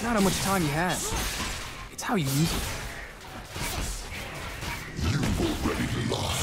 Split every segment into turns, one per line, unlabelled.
It's not how much time you have. It's how you use it.
You.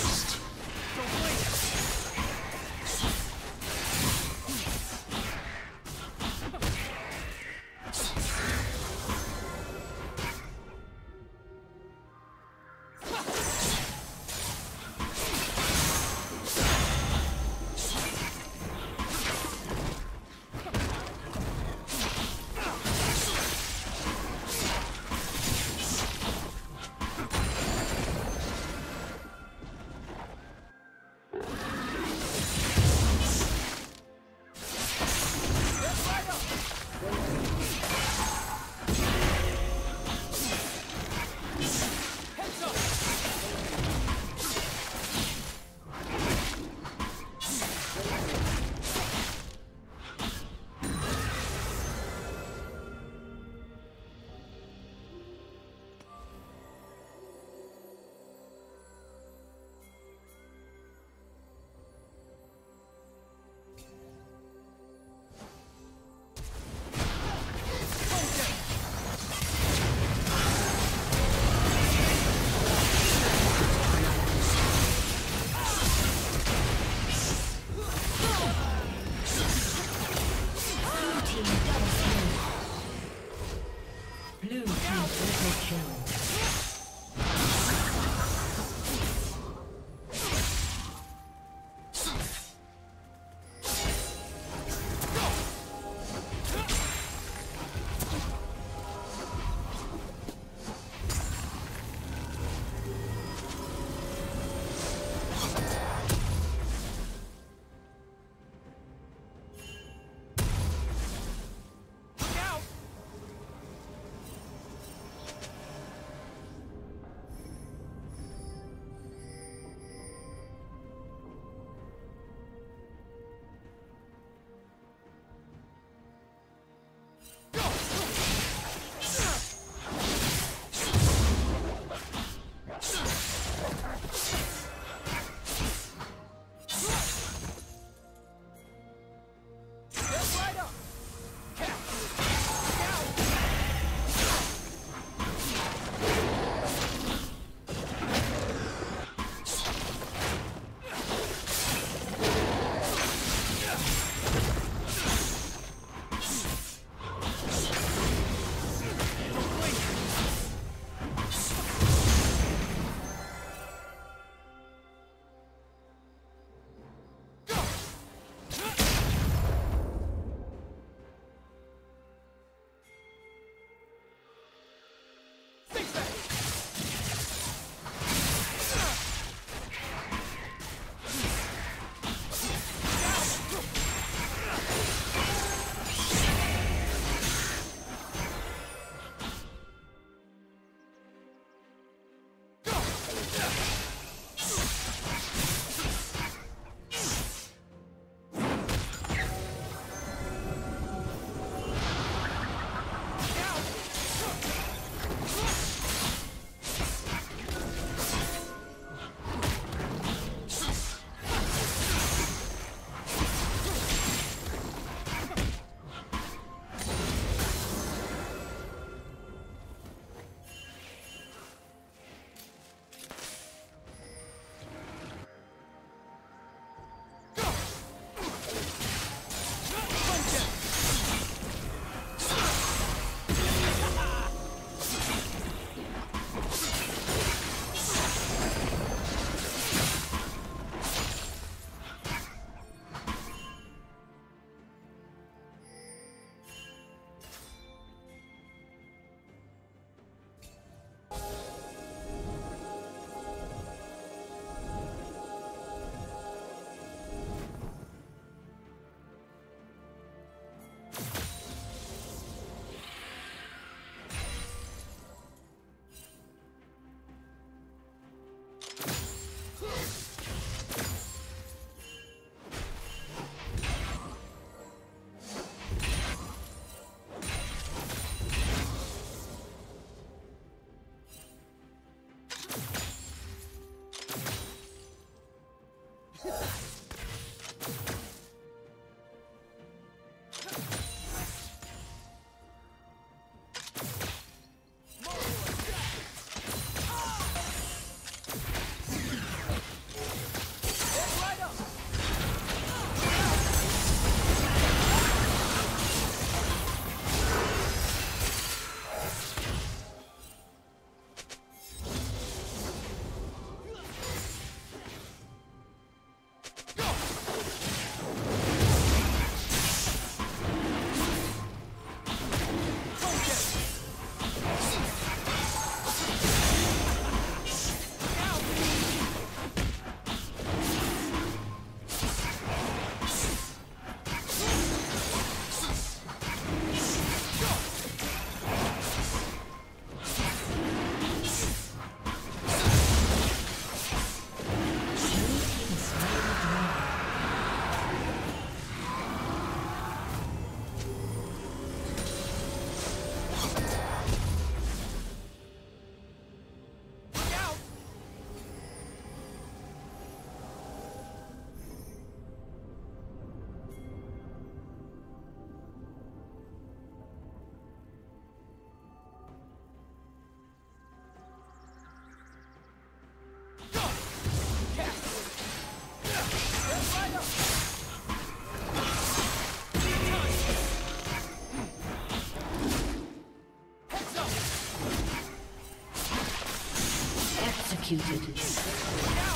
Executed.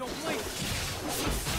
Don't blink!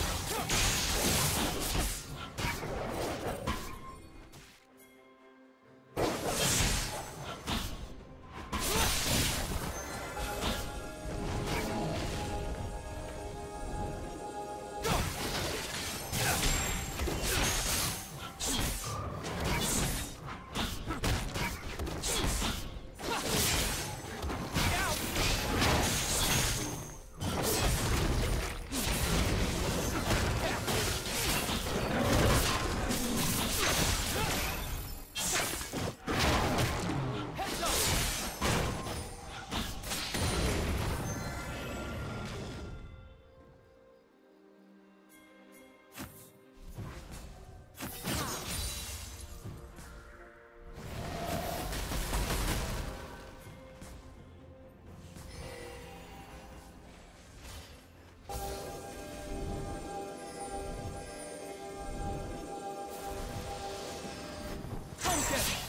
Get it.